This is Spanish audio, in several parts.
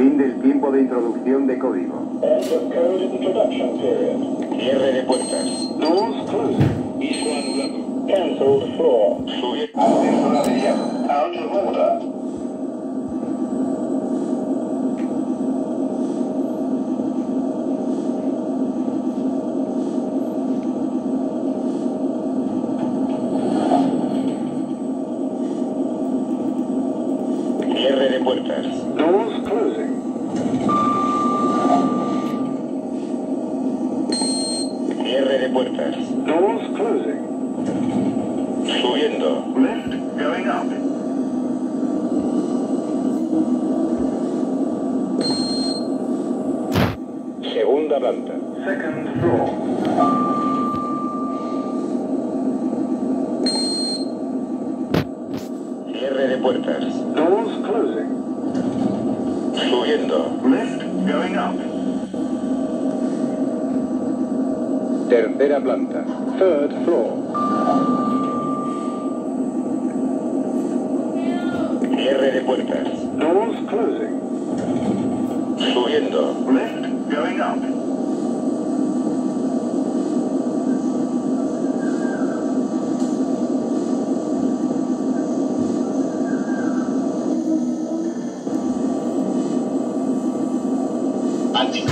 Fin del tiempo de introducción de código. End of code introduction period. Cierre de puertas. Doors closing. Piso anulado. Cancelled floor. Subir. Ascensor averiado. Out of order. Cierre de puertas. Doors closing. Cierre de puertas. Doors closing. Subiendo. Lift going up. Segunda planta. Second floor. Cierre de. Doors closing. Subiendo. Lift going up. Tercera planta. Third floor. Cierre de puertas. Doors closing. Subiendo. Lift going up. Piso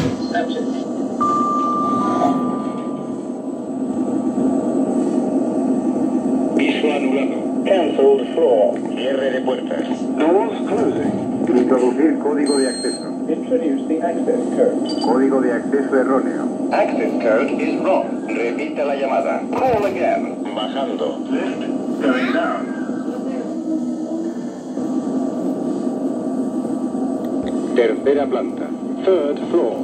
anulado. Cancelled floor. Cierre de puertas. Doors closing. Introducir código de acceso. Introduce the access code. Código de acceso erróneo. Access code is wrong. Repita la llamada. Call again. Bajando. Lift going down. Tercera planta. Third floor.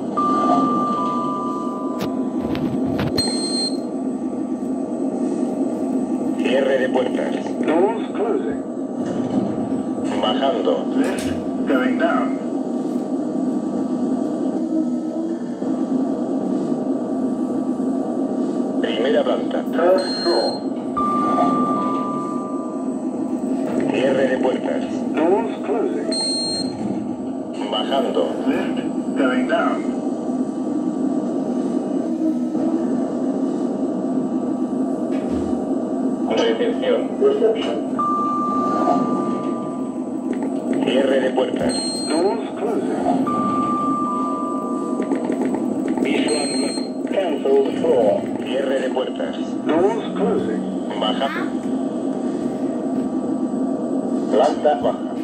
Cierre de puertas. Doors closing. Bajando. Lift going down. Primera planta. Third floor. Cierre de puertas. Doors closing. Bajando. Lift going down. Recepción. Reception. Cierre de puertas. Doors closing. Piso anulado. Cancelled floor. Cierre de puertas. Doors closing. Baja. Planta baja.